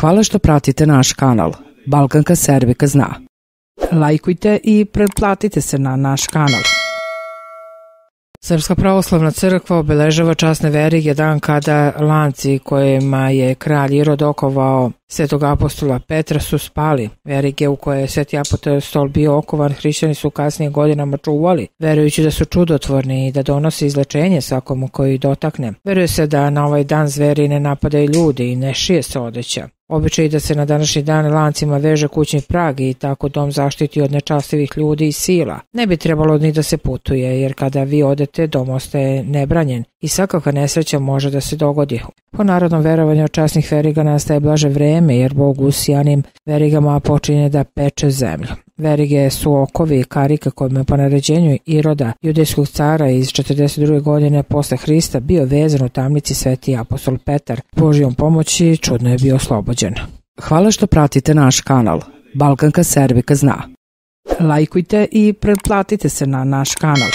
Hvala što pratite naš kanal. Balkanka Serbika zna. Lajkujte i pretplatite se na naš kanal. Srpska pravoslavna crkva obeležava časne verige dan kada lanci kojima je kralj Irod okovao svetog apostola Petra su spali. Verige u koje je sveti apostol bio okovan hrišćani su kasnije godinama čuvali, verujući da su čudotvorni i da donose izlečenje svakomu koji dotakne. Veruje se da na ovaj dan zveri ne napadaju ljudi i ne šije se odeća. Običaj da se na današnji dan lancima veže kućni prag i tako dom zaštiti od nečastivih ljudi i sila. Ne bi trebalo ni da se putuje, jer kada vi odete, dom ostaje nebranjen i svakakva nesreća može da se dogodi. Po narodnom verovanju časnih veriga nastaje blaže vreme, jer Bog usijanim verigama počinje da peče zemlju. Verige su okovi i karike kojima je po naređenju Iroda, judejskog cara iz 42. godine posle Hrista bio vezan u tamnici sveti apostol Petar. Božijom pomoći čudno je bio oslobođen. Hvala što pratite naš kanal. Balkanka Serbika zna. Lajkujte i pretplatite se na naš kanal.